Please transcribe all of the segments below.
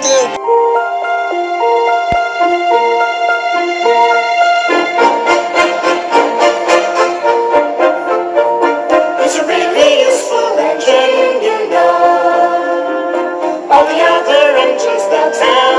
goddamn. It's a really useful engine, you know. All the other engines.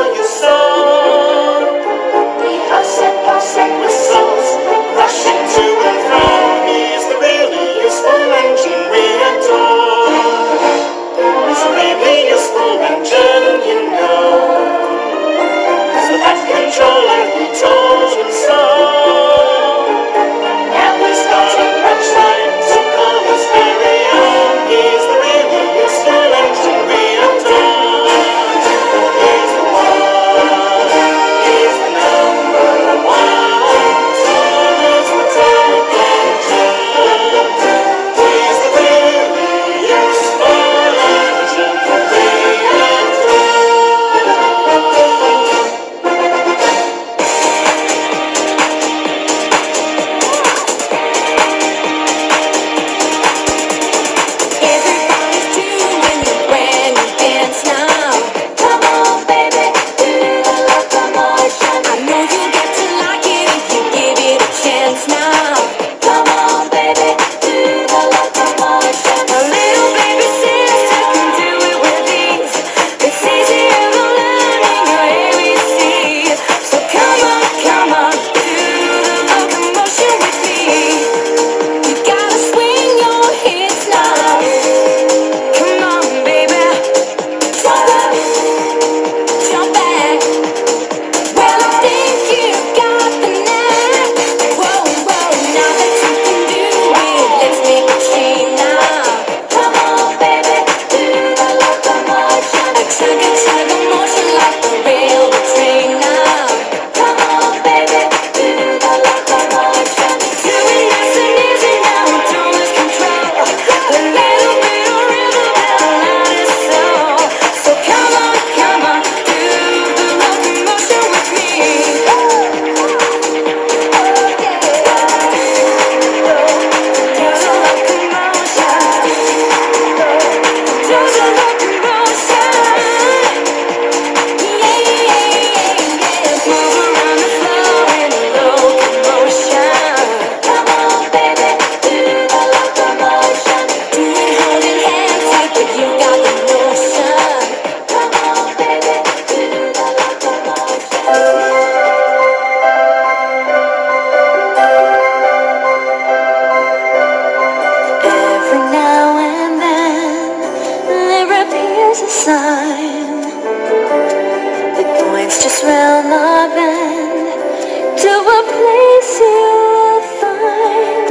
trail my band to a place you'll find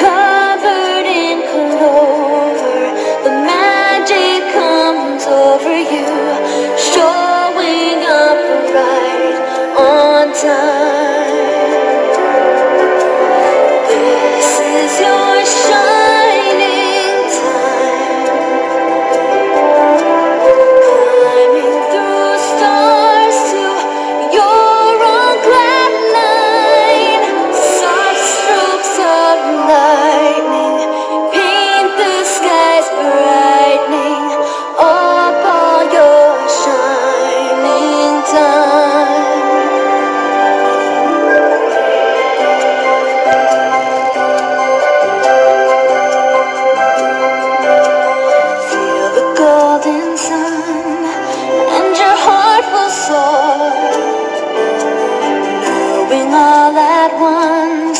covered in clover. The magic comes over you, showing up right on time. moving all at once.